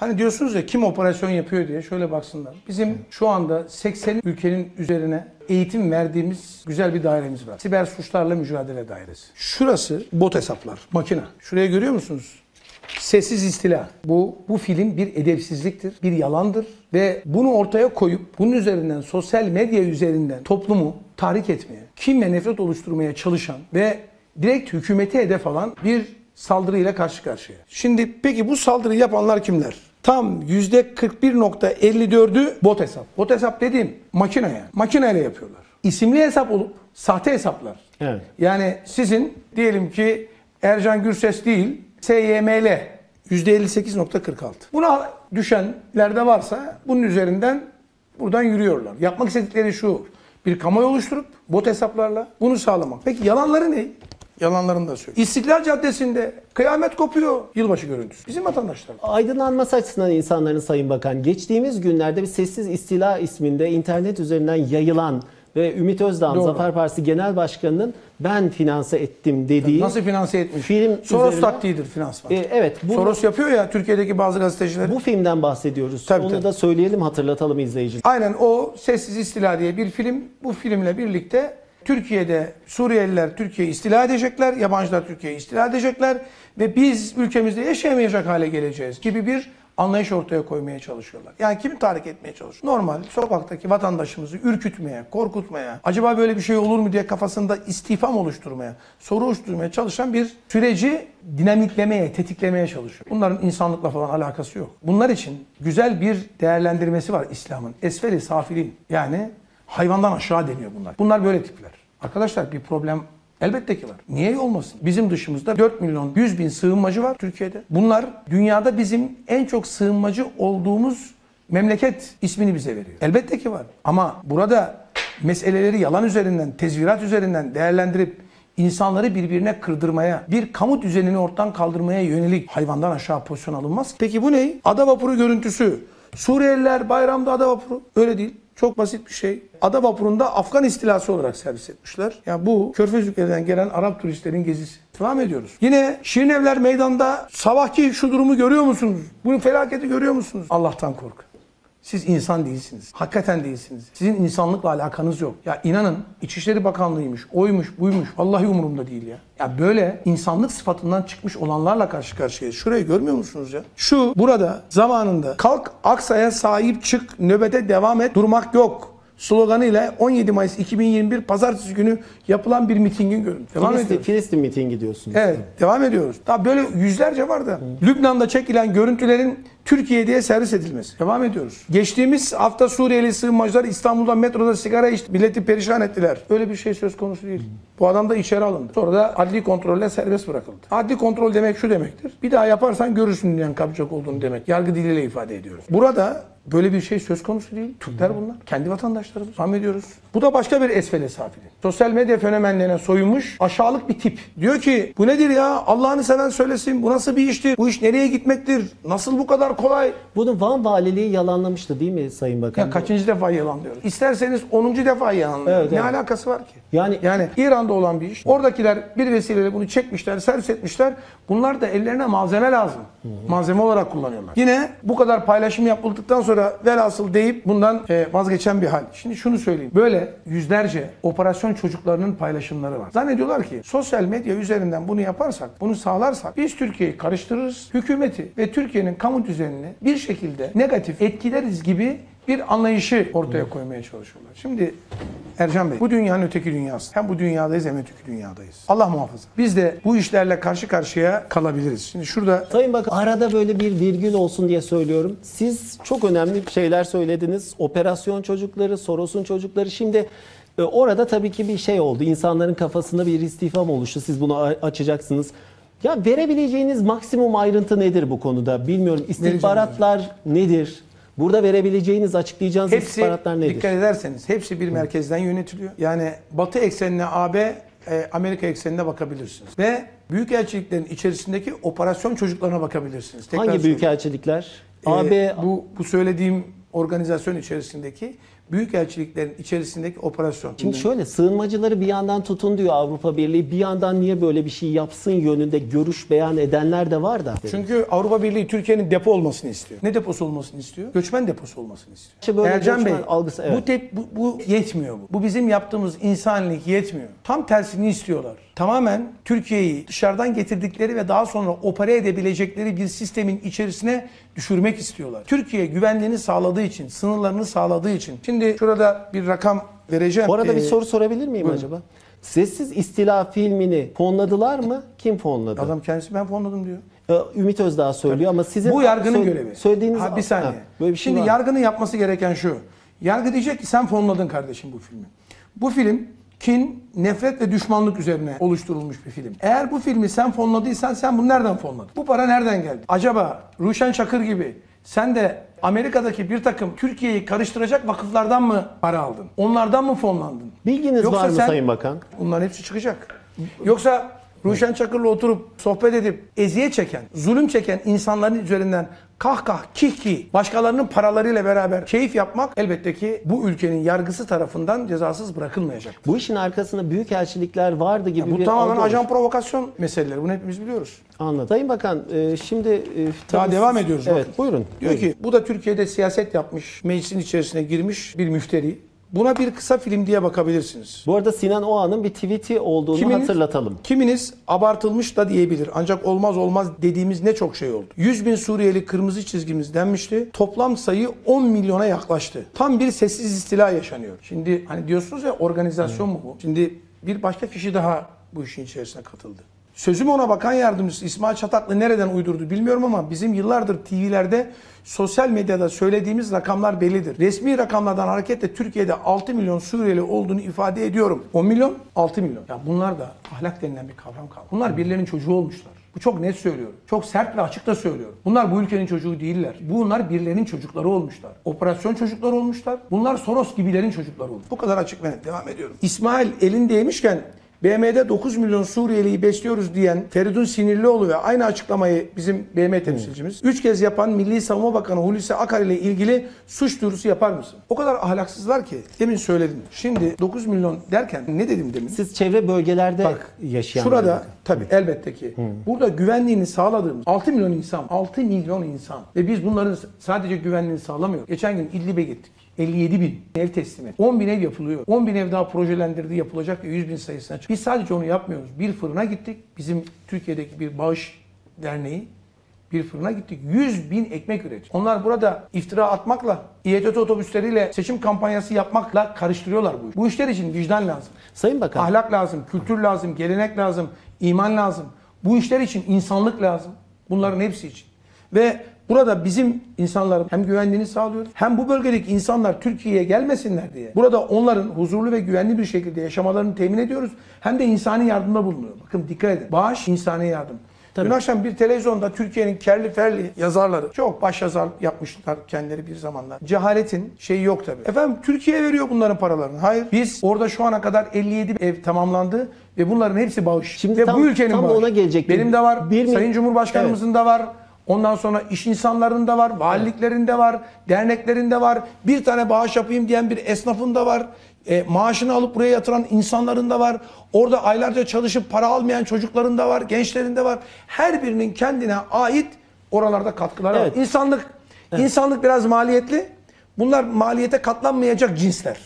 Hani diyorsunuz ya kim operasyon yapıyor diye şöyle baksınlar. Bizim şu anda 80 ülkenin üzerine eğitim verdiğimiz güzel bir dairemiz var. Siber suçlarla mücadele dairesi. Şurası bot hesaplar, makine. Şuraya görüyor musunuz? Sessiz istila. Bu bu film bir edepsizliktir, bir yalandır ve bunu ortaya koyup bunun üzerinden sosyal medya üzerinden toplumu tahrik etmeye, ve nefret oluşturmaya çalışan ve direkt hükümeti hedef alan bir saldırıyla karşı karşıya. Şimdi peki bu saldırıyı yapanlar kimler? Tam %41.54'ü bot hesap. Bot hesap dediğim makine yani. Makineyle yapıyorlar. İsimli hesap olup sahte hesaplar. Evet. Yani sizin diyelim ki Ercan Gürses değil SYML %58.46. Buna düşenler de varsa bunun üzerinden buradan yürüyorlar. Yapmak istedikleri şu. Bir kamuoyu oluşturup bot hesaplarla bunu sağlamak. Peki yalanları ne? Yalanlarını da söyleyeyim. İstiklal Caddesi'nde kıyamet kopuyor yılbaşı görüntüsü. Bizim vatandaşlar. Aydınlanması açısından insanların Sayın Bakan, geçtiğimiz günlerde bir Sessiz İstila isminde internet üzerinden yayılan ve Ümit Özdağ, Doğru. Zafer Partisi Genel Başkanı'nın ben finanse ettim dediği Nasıl finanse etmiş? Film Soros üzerinden- taktiğidir finansman. E, evet bu, Soros yapıyor ya Türkiye'deki bazı gazeteciler. bu filmden bahsediyoruz. Tabii, Onu tabii. da söyleyelim, hatırlatalım izleyiciler. Aynen o Sessiz İstila diye bir film. Bu filmle birlikte Türkiye'de Suriyeliler Türkiye'yi istila edecekler, yabancılar Türkiye'yi istila edecekler ve biz ülkemizde yaşayamayacak hale geleceğiz gibi bir anlayış ortaya koymaya çalışıyorlar. Yani kimi tahrik etmeye çalışıyor? Normal sokaktaki vatandaşımızı ürkütmeye, korkutmaya, acaba böyle bir şey olur mu diye kafasında istifam oluşturmaya, soru oluşturmaya çalışan bir süreci dinamitlemeye, tetiklemeye çalışıyor. Bunların insanlıkla falan alakası yok. Bunlar için güzel bir değerlendirmesi var İslam'ın. Esferi safilin. Yani hayvandan aşağı deniyor bunlar. Bunlar böyle tipler. Arkadaşlar bir problem elbette ki var. Niye olmasın? Bizim dışımızda 4 milyon 100 bin sığınmacı var Türkiye'de. Bunlar dünyada bizim en çok sığınmacı olduğumuz memleket ismini bize veriyor. Elbette ki var. Ama burada meseleleri yalan üzerinden, tezvirat üzerinden değerlendirip insanları birbirine kırdırmaya, bir kamu düzenini ortadan kaldırmaya yönelik hayvandan aşağı pozisyon alınmaz. Peki bu ne? Ada vapuru görüntüsü. Suriyeliler bayramda ada vapuru. Öyle değil. Çok basit bir şey. Ada vapurunda Afgan istilası olarak servis etmişler. Yani bu Körfez ülkelerinden gelen Arap turistlerin gezisi. Devam ediyoruz. Yine Şirinevler meydanda sabahki şu durumu görüyor musunuz? Bu felaketi görüyor musunuz? Allah'tan korkun. Siz insan değilsiniz. Hakikaten değilsiniz. Sizin insanlıkla alakanız yok. Ya inanın İçişleri Bakanlığıymış, oymuş, buymuş. Vallahi umurumda değil ya. Ya böyle insanlık sıfatından çıkmış olanlarla karşı karşıyayız. Şurayı görmüyor musunuz ya? Şu burada zamanında kalk Aksa'ya sahip çık nöbete devam et durmak yok sloganıyla 17 Mayıs 2021 pazartesi günü yapılan bir mitingin görüntüsü. Devam Filistin, ediyoruz. Filistin mitingi diyorsunuz. Evet, devam ediyoruz. Daha böyle yüzlerce var da. Lübnan'da çekilen görüntülerin Türkiye diye servis edilmesi. Devam ediyoruz. Geçtiğimiz hafta Suriyeli sığınmacılar İstanbul'da metroda sigara içti. Milleti perişan ettiler. Öyle bir şey söz konusu değil. Bu adam da içeri alındı. Sonra da adli kontrolle serbest bırakıldı. Adli kontrol demek şu demektir. Bir daha yaparsan görürsün diyen kapacak olduğunu demek. Yargı diliyle ifade ediyoruz. Burada böyle bir şey söz konusu değil. Türkler bunlar. Kendi vatandaşlarımız. Devam ediyoruz. Bu da başka bir esfele safili. Sosyal medya fenomenlerine soyunmuş aşağılık bir tip. Diyor ki bu nedir ya? Allah'ını seven söylesin. Bu nasıl bir iştir? Bu iş nereye gitmektir? Nasıl bu kadar kolay? Bunu Van Valiliği yalanlamıştı değil mi Sayın Bakan? Ya kaçıncı defa yalanlıyoruz? İsterseniz 10. defa yalanlıyoruz. Evet, ne evet. alakası var ki? Yani- yani İran'da olan bir iş. Oradakiler bir vesileyle bunu çekmişler, servis etmişler. Bunlar da ellerine malzeme lazım. Malzeme olarak kullanıyorlar. Yine bu kadar paylaşım yapıldıktan sonra velhasıl deyip bundan e, vazgeçen bir hal. Şimdi şunu söyleyeyim. Böyle yüzlerce operasyon çocuklarının paylaşımları var. Zannediyorlar ki sosyal medya üzerinden bunu yaparsak, bunu sağlarsak biz Türkiye'yi karıştırırız. Hükümeti ve Türkiye'nin kamu düzenini bir şekilde negatif etkileriz gibi bir anlayışı ortaya koymaya çalışıyorlar. Şimdi Ercan Bey, bu dünyanın öteki dünyası. Hem bu dünyadayız hem öteki dünyadayız. Allah muhafaza. Biz de bu işlerle karşı karşıya kalabiliriz. Şimdi şurada Sayın Bakan arada böyle bir virgül olsun diye söylüyorum. Siz çok önemli şeyler söylediniz. Operasyon çocukları, Soros'un çocukları. Şimdi e, orada tabii ki bir şey oldu. İnsanların kafasında bir istifam oluştu. Siz bunu açacaksınız. Ya verebileceğiniz maksimum ayrıntı nedir bu konuda? Bilmiyorum. İstihbaratlar nedir? Burada verebileceğiniz, açıklayacağınız hepsi istihbaratlar nedir? dikkat ederseniz hepsi bir merkezden yönetiliyor. Yani Batı eksenine AB, e, Amerika eksenine bakabilirsiniz. Ve büyükelçiliklerin içerisindeki operasyon çocuklarına bakabilirsiniz. Tekrar Hangi büyükelçilikler? Ee, AB bu bu söylediğim organizasyon içerisindeki büyükelçiliklerin içerisindeki operasyon. Şimdi şöyle sığınmacıları bir yandan tutun diyor Avrupa Birliği. Bir yandan niye böyle bir şey yapsın yönünde görüş beyan edenler de var da. Çünkü Avrupa Birliği Türkiye'nin depo olmasını istiyor. Ne deposu olmasını istiyor? Göçmen deposu olmasını istiyor. İşte böyle Ercan Bey, algısı, evet. bu, tep, bu, bu yetmiyor bu. Bu bizim yaptığımız insanlık yetmiyor. Tam tersini istiyorlar. Tamamen Türkiye'yi dışarıdan getirdikleri ve daha sonra opere edebilecekleri bir sistemin içerisine düşürmek istiyorlar. Türkiye güvenliğini sağladığı için, sınırlarını sağladığı için. Şimdi şurada bir rakam vereceğim. Bu arada bir Ee, soru sorabilir miyim buyurun. acaba? Sessiz İstila filmini fonladılar mı? Kim fonladı? Adam kendisi ben fonladım diyor. Ee, Ümit Özdağ söylüyor ama sizin Bu yargının sö- görevi. Söylediğiniz ha, bir saniye. Ha, böyle bir şey Şimdi var. yargının yapması gereken şu. Yargı diyecek ki sen fonladın kardeşim bu filmi. Bu film kin, nefret ve düşmanlık üzerine oluşturulmuş bir film. Eğer bu filmi sen fonladıysan sen bunu nereden fonladın? Bu para nereden geldi? Acaba Ruşen Çakır gibi sen de Amerika'daki bir takım Türkiye'yi karıştıracak vakıflardan mı para aldın? Onlardan mı fonlandın? Bilginiz Yoksa var mı sen- Sayın Bakan? Bunların hepsi çıkacak. Yoksa Ruşen Çakır'la oturup sohbet edip eziyet çeken, zulüm çeken insanların üzerinden kah kah kih kih başkalarının paralarıyla beraber keyif yapmak elbette ki bu ülkenin yargısı tarafından cezasız bırakılmayacak. Bu işin arkasında büyük elçilikler vardı gibi Bu bir tamamen algı oluştu. ajan provokasyon meseleleri. Bunu hepimiz biliyoruz. Anladım. Sayın Bakan e, şimdi e, Daha tabii devam ediyoruz. Evet bakın. buyurun. Diyor buyurun. ki bu da Türkiye'de siyaset yapmış, meclisin içerisine girmiş bir müfteri. Buna bir kısa film diye bakabilirsiniz. Bu arada Sinan Oğan'ın bir tweet'i olduğunu Kiminiz- hatırlatalım. Kiminiz abartılmış da diyebilir. Ancak olmaz olmaz dediğimiz ne çok şey oldu. 100 bin Suriyeli kırmızı çizgimiz denmişti. Toplam sayı 10 milyona yaklaştı. Tam bir sessiz istila yaşanıyor. Şimdi hani diyorsunuz ya organizasyon mu bu? Şimdi bir başka kişi daha bu işin içerisine katıldı. Sözüm ona bakan yardımcısı İsmail Çataklı nereden uydurdu bilmiyorum ama bizim yıllardır TV'lerde sosyal medyada söylediğimiz rakamlar bellidir. Resmi rakamlardan hareketle Türkiye'de 6 milyon Suriyeli olduğunu ifade ediyorum. 10 milyon, 6 milyon. Ya bunlar da ahlak denilen bir kavram kaldı. Bunlar birilerinin çocuğu olmuşlar. Bu çok net söylüyorum. Çok sert ve açık da söylüyorum. Bunlar bu ülkenin çocuğu değiller. Bunlar birilerinin çocukları olmuşlar. Operasyon çocukları olmuşlar. Bunlar Soros gibilerin çocukları olmuş. Bu kadar açık ve net. Devam ediyorum. İsmail elindeymişken BM'de 9 milyon Suriyeliyi besliyoruz diyen Feridun Sinirlioğlu ve aynı açıklamayı bizim BM temsilcimiz 3 kez yapan Milli Savunma Bakanı Hulusi Akar ile ilgili suç duyurusu yapar mısın? O kadar ahlaksızlar ki demin söyledim. Şimdi 9 milyon derken ne dedim demin? Siz çevre bölgelerde Bak yaşayanlar. şurada tabii elbette ki burada güvenliğini sağladığımız 6 milyon insan 6 milyon insan ve biz bunların sadece güvenliğini sağlamıyoruz. Geçen gün İdlib'e gittik. 57 bin ev teslim et. 10 bin ev yapılıyor. 10 bin ev daha projelendirdi yapılacak ve 100 bin sayısına çıktı. Biz sadece onu yapmıyoruz. Bir fırına gittik. Bizim Türkiye'deki bir bağış derneği bir fırına gittik. 100 bin ekmek üretiyor. Onlar burada iftira atmakla, İETT otobüsleriyle seçim kampanyası yapmakla karıştırıyorlar bu işi. Bu işler için vicdan lazım. Sayın Bakan. Ahlak lazım, kültür lazım, gelenek lazım, iman lazım. Bu işler için insanlık lazım. Bunların hepsi için. Ve burada bizim insanların hem güvenliğini sağlıyoruz hem bu bölgedeki insanlar Türkiye'ye gelmesinler diye. Burada onların huzurlu ve güvenli bir şekilde yaşamalarını temin ediyoruz. Hem de insani yardımda bulunuyor. Bakın dikkat edin. Bağış insani yardım. Dün akşam bir televizyonda Türkiye'nin kerli ferli yazarları çok baş yazar yapmışlar kendileri bir zamanlar. Cehaletin şeyi yok tabii. Efendim Türkiye veriyor bunların paralarını. Hayır. Biz orada şu ana kadar 57 ev tamamlandı ve bunların hepsi bağış. Şimdi ve tam- bu ülkenin tam bağışı. ona gelecektim. Benim de var. Bir mi- Sayın Cumhurbaşkanımızın da var. Ondan sonra iş insanlarında var, valiliklerinde var, derneklerinde var. Bir tane bağış yapayım diyen bir esnafın da var. E, maaşını alıp buraya yatıran insanların da var. Orada aylarca çalışıp para almayan çocukların da var, gençlerin de var. Her birinin kendine ait oralarda katkıları Evet. var. İnsanlık, insanlık biraz maliyetli. Bunlar maliyete katlanmayacak cinsler.